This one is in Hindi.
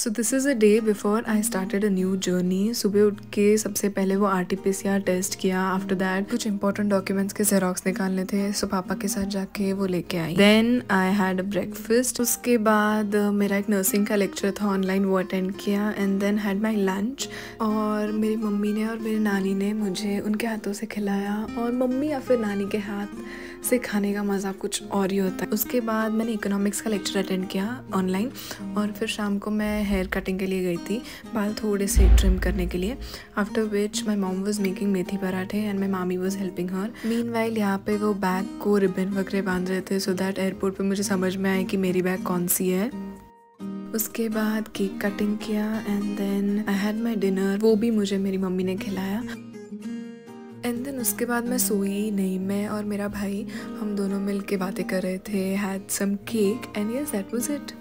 So this is a day before I started a new journey सुबह उठ के सबसे पहले वो R T P C R test किया। आफ्टर दैट कुछ इंपॉर्टेंट डॉक्यूमेंट्स के जेरोक्स निकालने थे। सो पापा के साथ जाके वो लेके आई। Then I had a breakfast उसके बाद मेरा एक नर्सिंग का लेक्चर था। ऑनलाइन वो अटेंड किया। And then had my lunch और मेरी मम्मी ने और मेरी नानी ने मुझे उनके हाथों से खिलाया। और मम्मी या फिर नानी के हाथ से खाने का मज़ा कुछ और ही होता। है उसके बाद मैंने इकोनॉमिक्स का लेक्चर अटेंड किया ऑनलाइन और फिर शाम को मैं हेयर कटिंग के लिए गई थी, बाल थोड़े से ट्रिम करने के लिए। After which my mom was making methi पराठे and my mami was helping her meanwhile यहाँ पे वो बैग को रिबन वगैरह बाँध रहे थे सो दैट एयरपोर्ट पे मुझे समझ में आया कि मेरी बैग कौन सी है। उसके बाद केक कटिंग किया and then I had my dinner वो भी मुझे मेरी मम्मी ने खिलाया। एंड देन उसके बाद मैं सोई नहीं। मैं और मेरा भाई हम दोनों मिल के बातें कर रहे थे had some cake and yes that was it